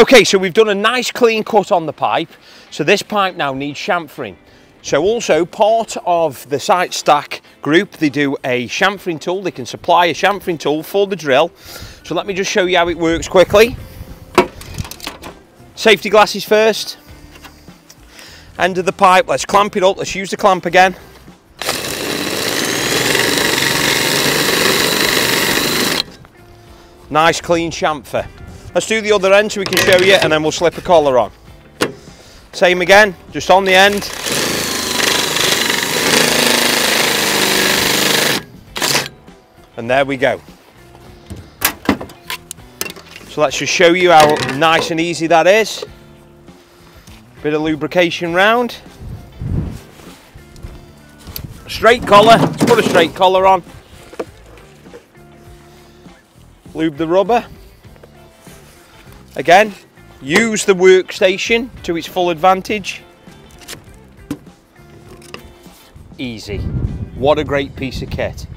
Okay, so we've done a nice clean cut on the pipe. So this pipe now needs chamfering. So also part of the SiteStak group, they do a chamfering tool. They can supply a chamfering tool for the drill. So let me just show you how it works quickly. Safety glasses first. End of the pipe, let's clamp it up. Let's use the clamp again. Nice clean chamfer. Let's do the other end so we can show you and then we'll slip a collar on. Same again, just on the end. And there we go. So let's just show you how nice and easy that is. Bit of lubrication round. Straight collar, put a straight collar on. Lube the rubber. Again, use the workstation to its full advantage. Easy. What a great piece of kit.